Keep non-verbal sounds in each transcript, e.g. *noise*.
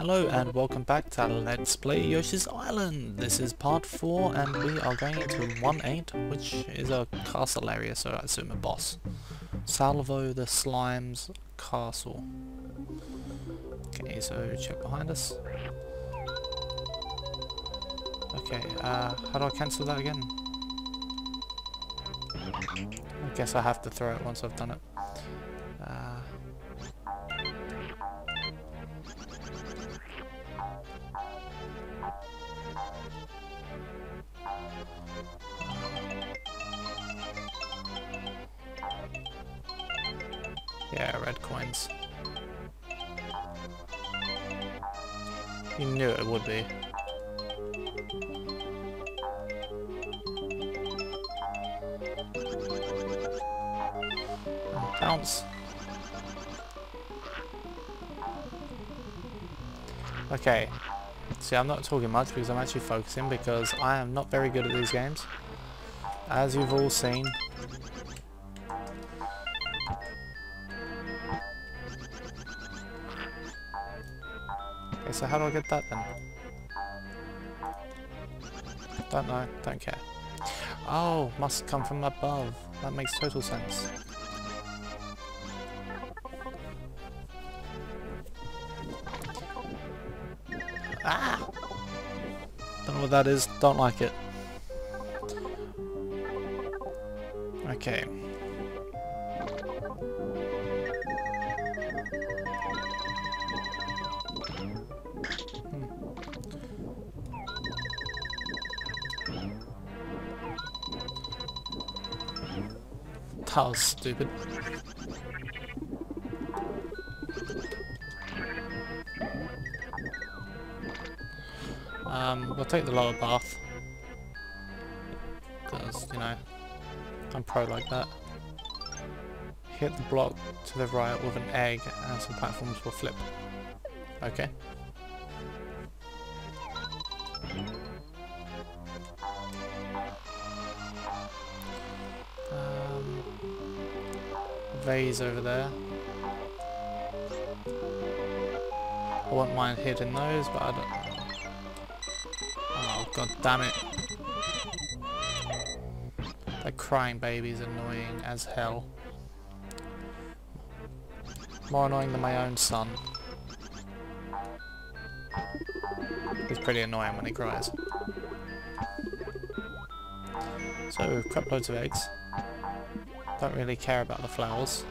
Hello and welcome back to Let's Play Yoshi's Island. This is part 4 and we are going into 1-8 which is a castle area so I assume a boss. Salvo the Slime's castle. Okay so check behind us. Okay, uh, how do I cancel that again? I guess I have to throw it once I've done it. Yeah, red coins. You knew it would be. Bounce. Okay. See, I'm not talking much because I'm actually focusing because I am not very good at these games. As you've all seen, Okay, so how do I get that then? Don't know, don't care. Oh, must come from above. That makes total sense. What that is, don't like it. Okay. Hmm. That was stupid. Take the lower path. Because, you know, I'm pro like that. Hit the block to the right with an egg and some platforms will flip. Okay. Um, vase over there. I wouldn't mind hitting those, but I don't... God damn it. That crying baby's annoying as hell. More annoying than my own son. He's pretty annoying when he cries. So, crap loads of eggs. Don't really care about the flowers.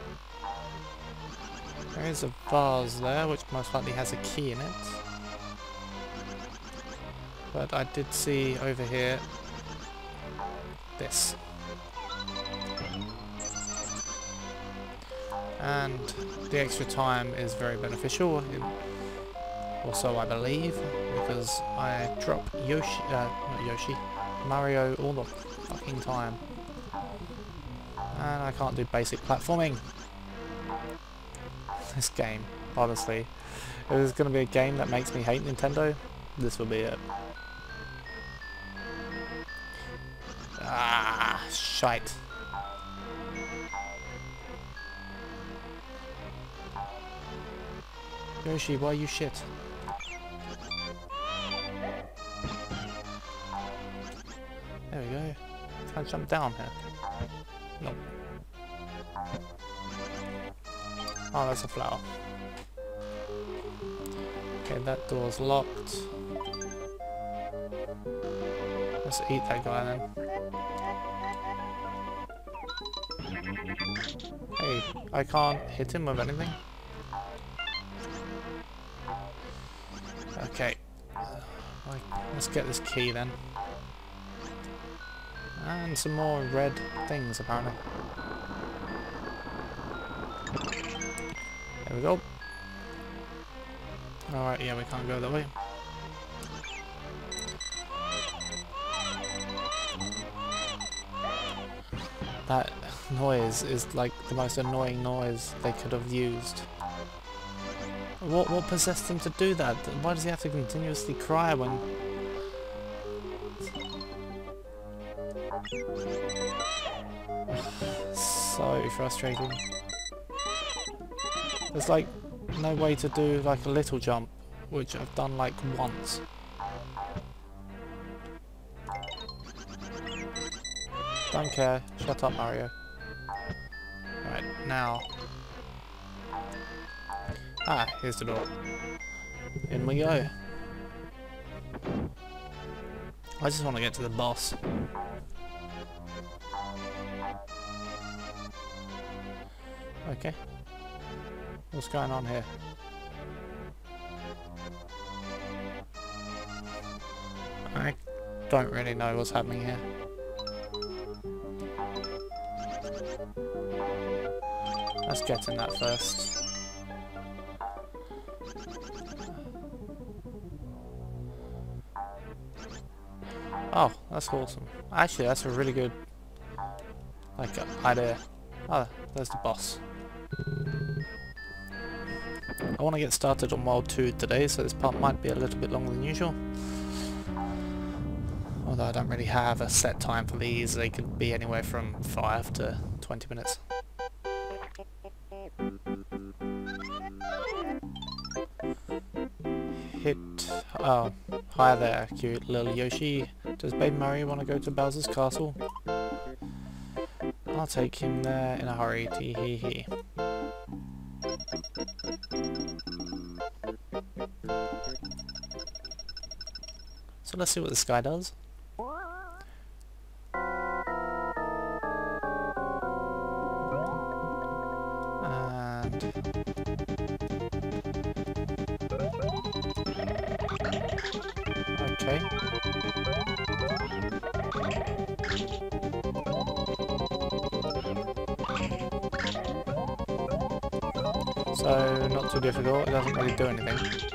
There is a vase there, which most likely has a key in it. But I did see over here this. And the extra time is very beneficial, also I believe, because I drop Yoshi, uh, not Yoshi, Mario all the fucking time. And I can't do basic platforming. *laughs* This game, honestly. If there's going to be a game that makes me hate Nintendo, this will be it. Ah, shite. Yoshi, why you shit? There we go. Can I jump down here? Nope. Oh, that's a flower. Okay, that door's locked. Let's eat that guy then. Hey, I can't hit him with anything. Okay. Uh, let's get this key then. And some more red things apparently. There we go. Alright, yeah, we can't go that way. That noise is like the most annoying noise they could have used. What what possessed him to do that? Why does he have to continuously cry when... *sighs* so frustrating. There's like no way to do like a little jump which I've done like once. Don't care. Shut up, Mario. Now. Ah, here's the door. In we go. I just want to get to the boss. Okay. What's going on here? I don't really know what's happening here. Get in that first. Oh, that's awesome. Actually, that's a really good like idea. Oh, there's the boss. I want to get started on World 2 today, so this part might be a little bit longer than usual. Although I don't really have a set time for these, they could be anywhere from 5 to 20 minutes. Oh, hi there, cute little Yoshi. Does Baby Mario want to go to Bowser's Castle? I'll take him there in a hurry, tee hee hee. So let's see what this guy does. Difficult, it doesn't really do anything.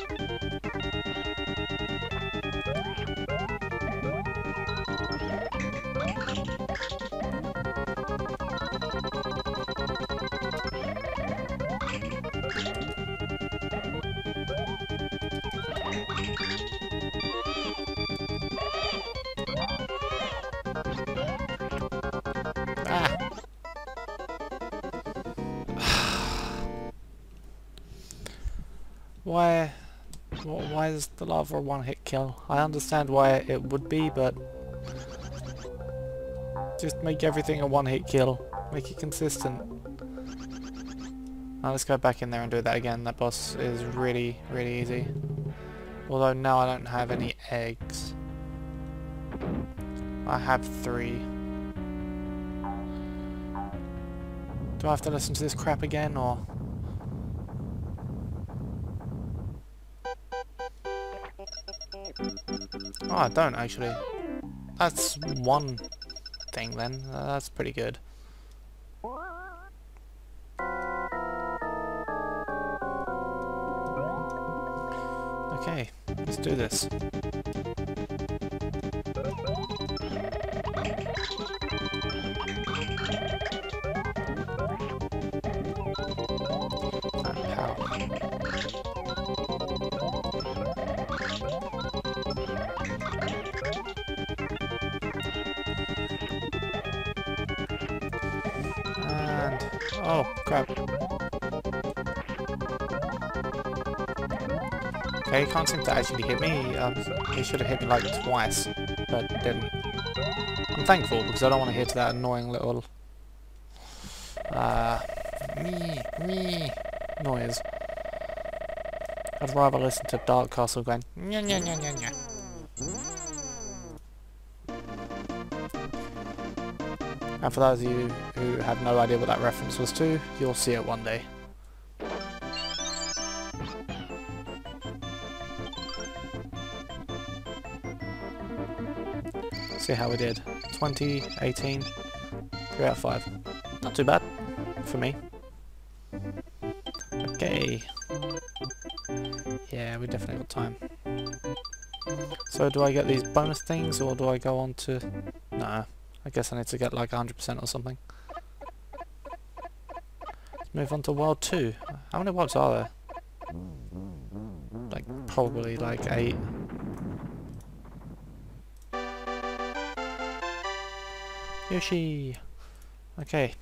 Why... Why is the lava a one-hit kill? I understand why it would be, but... Just make everything a one-hit kill. Make it consistent. Now let's go back in there and do that again. That boss is really, really easy. Although now I don't have any eggs. I have three. Do I have to listen to this crap again, or...? Oh, I don't actually. That's one thing then. Uh, that's pretty good. Okay, let's do this. He can't seem to actually hit me. Um, he should have hit me like twice, but didn't. I'm thankful because I don't want to hit that annoying little uh, me, me noise. I'd rather listen to Dark Castle going nya nya nya nya nya. And for those of you who have no idea what that reference was to, you'll see it one day. See how we did. 20, 18, 3 out of 5. Not too bad for me. Okay. Yeah, we definitely got time. So do I get these bonus things or do I go on to... Nah, I guess I need to get like 100% or something. Let's move on to world 2. How many worlds are there? Like, probably like 8. Yoshi! Okay.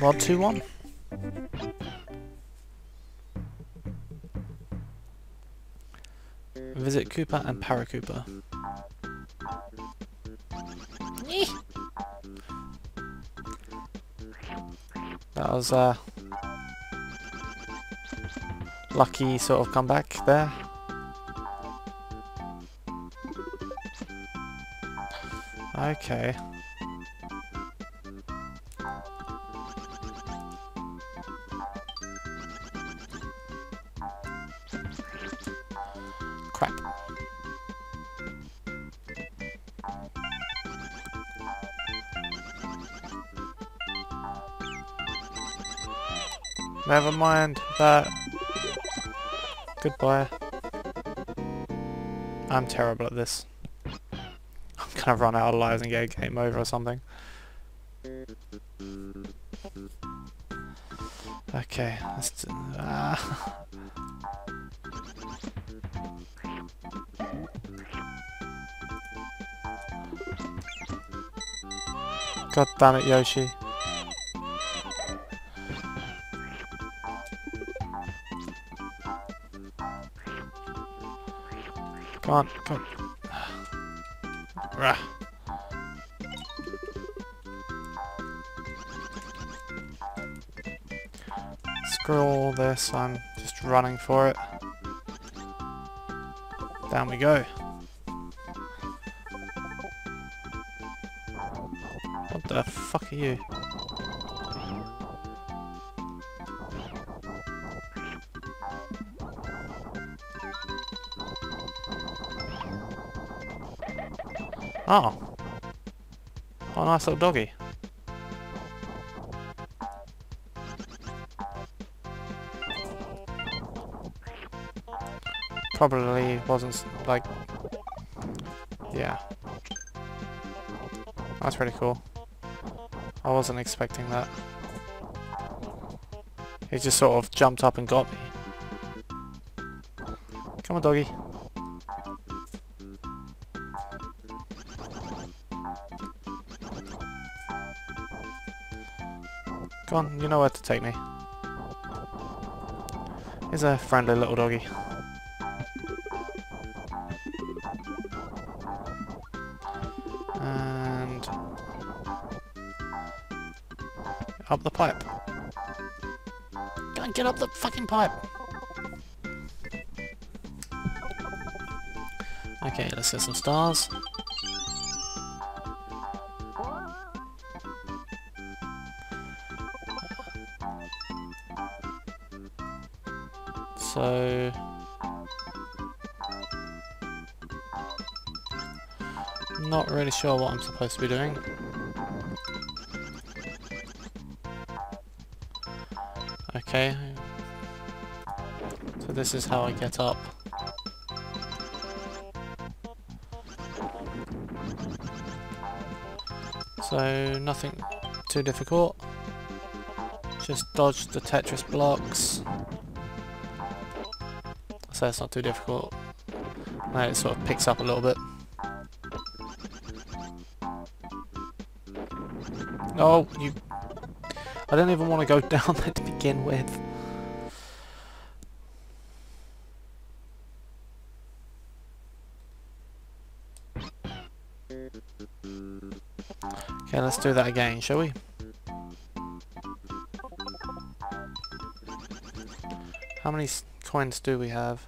Rod 2 1. Visit Koopa and Para Koopa. That was a lucky sort of comeback there. Okay. Crap. Never mind that. Goodbye. I'm terrible at this. I'm gonna run out of lives and get a game over or something. Okay, let's do, ah. God damn it, Yoshi. Come on, come on. Rah. Screw all this, I'm just running for it. Down we go. What the fuck are you? Oh. Oh, nice little doggy. Probably wasn't, like... Yeah. That's pretty cool. I wasn't expecting that. He just sort of jumped up and got me. Come on, doggy. Go on, you know where to take me. He's a friendly little doggy. And... Up the pipe. Go and get up the fucking pipe! Okay, let's get some stars. So... Not really sure what I'm supposed to be doing. Okay. So this is how I get up. So nothing too difficult. Just dodge the Tetris blocks so it's not too difficult. Now it sort of picks up a little bit. Oh, you... I don't even want to go *laughs* down there to begin with. Okay, let's do that again, shall we? How many coins do we have?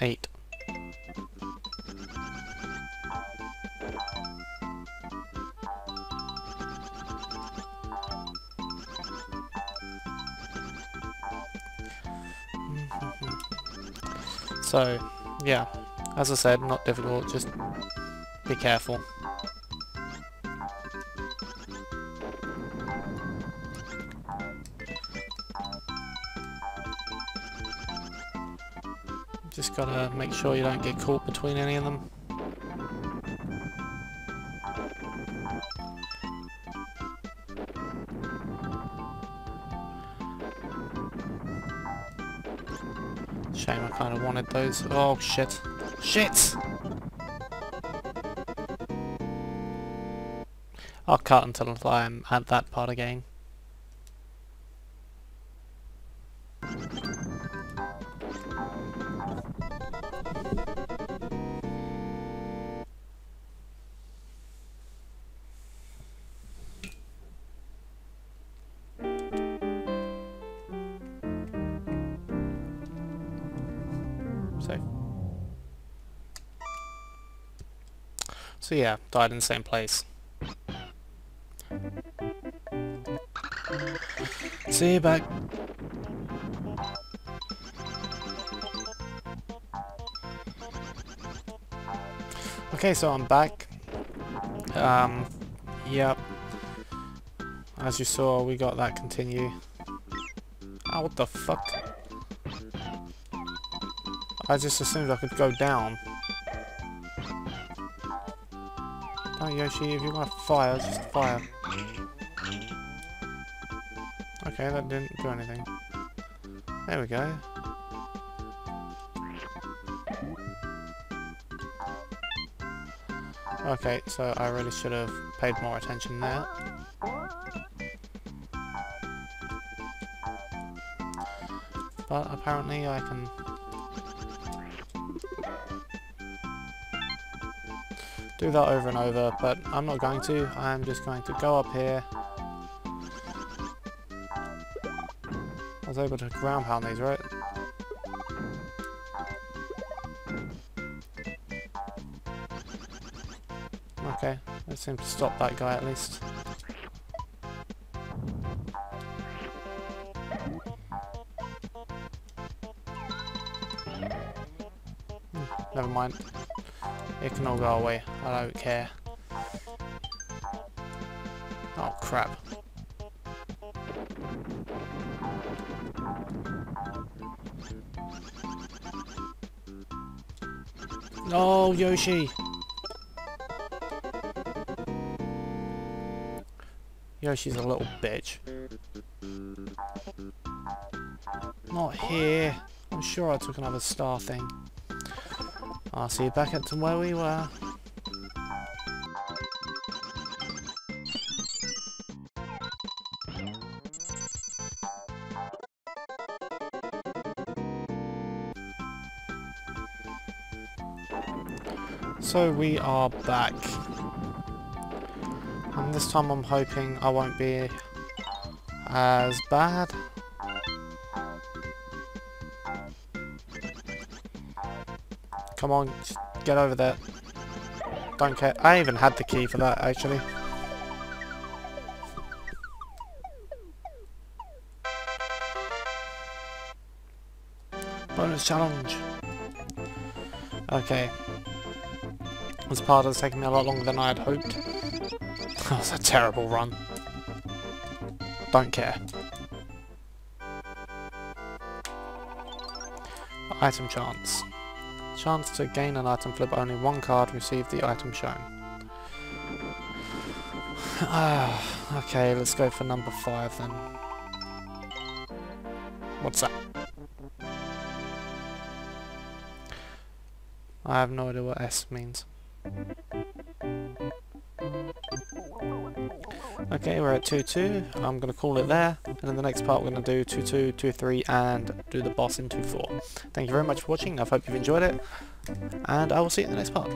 Eight. *laughs* so, yeah, as I said, not difficult, just be careful. Gotta make sure you don't get caught between any of them. Shame I kind of wanted those. Oh shit. Shit! I'll cut until I'm at that part again. So yeah, died in the same place. See you back. Okay, so I'm back. Um, yep. As you saw, we got that continue. Ah, what the fuck? I just assumed I could go down. Oh, Yoshi, if you want to fire, just fire. Okay, that didn't do anything. There we go. Okay, so I really should have paid more attention there. But apparently I can... do that over and over, but I'm not going to. I'm just going to go up here. I was able to ground pound these, right? Okay, that seems to stop that guy at least. Hmm, never mind. It can all go away. I don't care. Oh crap. No, Yoshi! Yoshi's a little bitch. Not here. I'm sure I took another star thing. I'll see you back at where we were. So we are back. And this time I'm hoping I won't be as bad. Come on, get over there. Don't care. I even had the key for that, actually. Bonus challenge. Okay. This part has taken me a lot longer than I had hoped. *laughs* That was a terrible run. Don't care. Item chance. Chance to gain an item flip only one card, receive the item shown. *sighs* Ah, okay, let's go for number five then. What's that? I have no idea what S means. Okay, we're at 2-2. I'm going to call it there. And in the next part we're going to do 2-2, 2-3 and do the boss in 2-4. Thank you very much for watching. I hope you've enjoyed it. And I will see you in the next part.